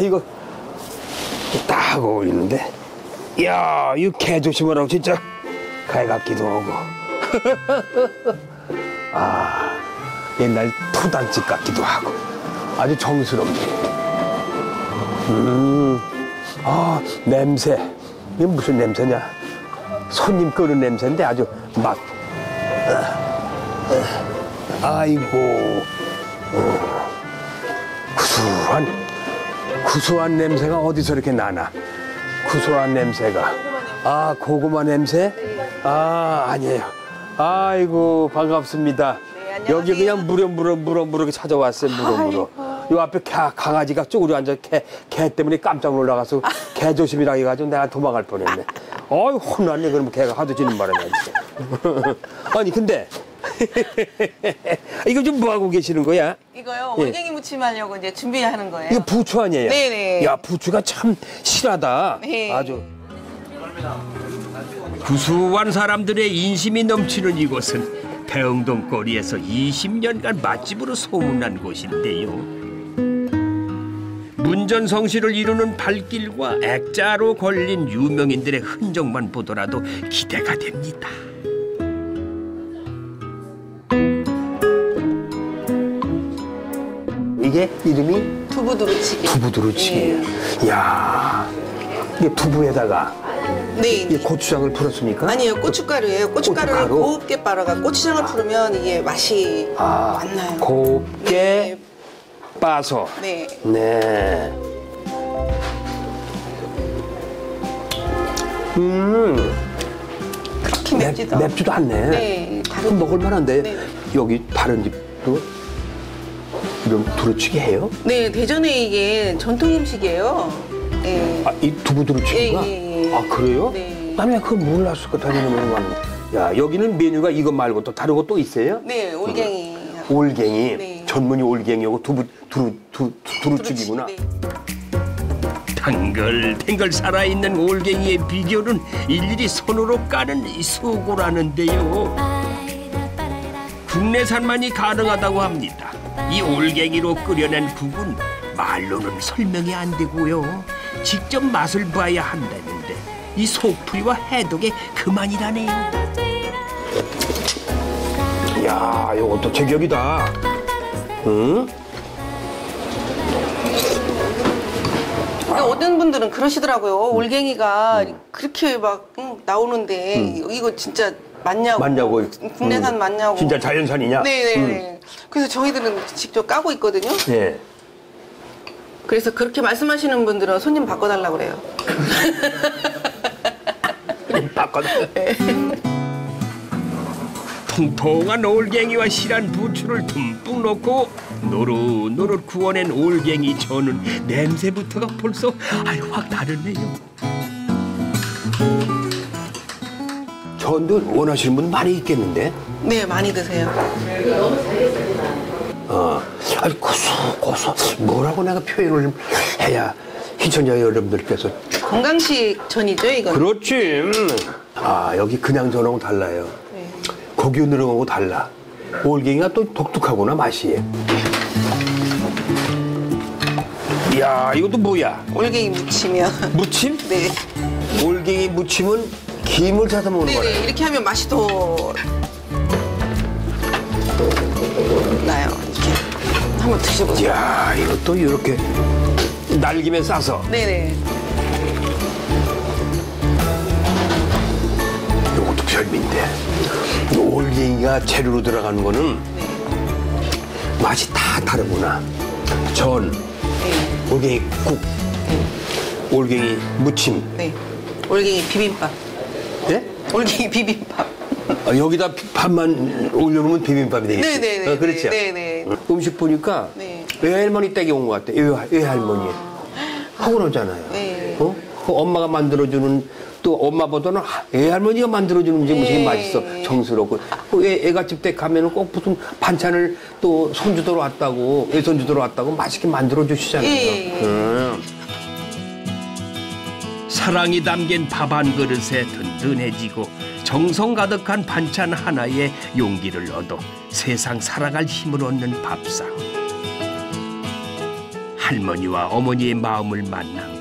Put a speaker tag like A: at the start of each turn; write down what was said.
A: 이거 딱 어울리는데. 이야, 이거 개 조심하라고 진짜 개 같기도 하고. 아, 옛날 토단집 같기도 하고. 아주 정스럽네. 음, 아, 냄새. 이게 무슨 냄새냐? 손님 끄는 냄새인데 아주 막. 아이고. 어, 구수한, 구수한 냄새가 어디서 이렇게 나나? 구수한 냄새가. 아, 고구마 냄새? 아, 아니에요. 아이고, 반갑습니다. 여기 그냥 무렴무렴 무렴무렴 찾아왔어요, 무렴무렴. 요 앞에 개, 강아지가 쪼그려 앉아 개, 개 때문에 깜짝 놀라가서 개 조심이라 해가지고 내가 도망갈 뻔했네. 어이, 혼났네. 그러면 개가 하도 짖는 바람에. 아니, 근데. 이거 좀 뭐 하고 계시는 거야?
B: 이거요
A: 예.
B: 올갱이 무침 하려고 이제 준비하는 거예요.
A: 이거 부추 아니에요?
B: 네네.
A: 야, 부추가 참 실하다.
B: 네.
A: 아주.
C: 구수한 사람들의 인심이 넘치는 이곳은 대흥동 거리에서 20년간 맛집으로 소문난 곳인데요. 문전성시를 이루는 발길과 액자로 걸린 유명인들의 흔적만 보더라도 기대가 됩니다.
A: 이게 이름이
B: 두부 두부찌개.
A: 두부두루치기예요. 이야, 이게 두부에다가
B: 네.
A: 이
B: 네.
A: 고추장을 풀었습니까?
B: 아니에요 고춧가루예요. 고춧가루를
A: 고춧가루?
B: 곱게 빨아가 고추장을 풀으면 이게 맛이
A: 아,
B: 안 나요.
A: 곱게 빠서.
B: 네.
A: 네. 음,
B: 그렇게
A: 맵,
B: 맵지도
A: 맵지도 않네.
B: 네, 다른
A: 그럼 먹을 만한데
B: 네.
A: 여기 다른 집도 두루치기 해요?
B: 네 대전에 이게 전통 음식이에요. 네.
A: 아, 이 두부 두루치기가?
B: 예, 예, 예.
A: 아, 그래요?
B: 네.
A: 나는 그걸 몰랐을까, 다니는 거 야, 여기는 메뉴가 이거 말고 또 다른 것도 있어요?
B: 네 올갱이.
A: 올갱이,
B: 네.
A: 전문이 올갱이고 두부, 두루, 두, 두, 두루치기구나.
B: 네.
C: 탱글탱글 살아있는 올갱이의 비결은 일일이 손으로 까는 이 수고라는데요. 국내산만이 가능하다고 합니다. 이 올갱이로 끓여낸 국은 말로는 설명이 안 되고요. 직접 맛을 봐야 한다는데 이 속풀이와 해독에 그만이라네요.
A: 야, 이것도 제격이다. 응?
B: 근데 어떤 분들은 그러시더라고요. 올갱이가 그렇게 막 응, 나오는데 이거 진짜 맞냐고.
A: 맞냐고.
B: 국내산
A: 음.
B: 맞냐고.
A: 진짜 자연산이냐?
B: 네네네. 그래서 저희들은 직접 까고 있거든요.
A: 예.
B: 그래서 그렇게 말씀하시는 분들은 손님 바꿔달라고 그래요.
A: 바꿔.
C: 통통한 올갱이와 실한 부추를 듬뿍 넣고 노릇노릇 구워낸 올갱이 전은 냄새부터가 벌써 아유 확 다르네요.
A: 전도 원하시는 분 많이 있겠는데?
B: 네, 많이 드세요.
A: 어. 아니, 고소, 고소. 뭐라고 내가 표현을 해야 시청자 여러분들께서.
B: 건강식 전이죠, 이건.
A: 그렇지. 음. 아, 여기 그냥 전하고 달라요.
B: 네.
A: 고기 거하고 달라. 올갱이가 또 독특하구나, 맛이. 이야, 이것도 뭐야?
B: 올갱이 무치면.
A: 무침?
B: 네.
A: 올갱이 무침은 김을 사서 먹는 거네.
B: 네네. 이렇게 하면 맛이 더 나요. 이렇게. 한번 드셔보세요.
A: 이야, 이것도 이렇게 날김에 싸서.
B: 네네.
A: 이것도 별미인데. 이 올갱이가 재료로 들어가는 거는 맛이 다 다르구나. 전,
B: 네.
A: 올갱이 국, 올갱이 무침.
B: 네. 올갱이 비빔밥.
A: 예?
B: 올갱이 비빔밥.
A: 아, 여기다 비- 밥만 올려놓으면 비빔밥이 되겠지.
B: 네네네.
A: 어, 그렇죠.
B: 네네.
A: 음식 보니까
B: 네.
A: 외할머니 댁에 온 것 같아. 외, 외할머니. 하고 그러잖아요.
B: 네.
A: 어? 그 엄마가 만들어주는 또 엄마보다는 하- 애할머니가 만들어주는 음식 무슨
B: 네.
A: 맛있어 정스럽고 그 애, 애가 집 때 가면은 꼭 무슨 반찬을 또 손주들 왔다고 애 손주들 왔다고 맛있게 만들어 주시잖아요.
B: 예, 예.
A: 음.
C: 사랑이 담긴 밥 한 그릇에 든든해지고 정성 가득한 반찬 하나에 용기를 얻어 세상 살아갈 힘을 얻는 밥상.
A: 할머니와 어머니의 마음을 만나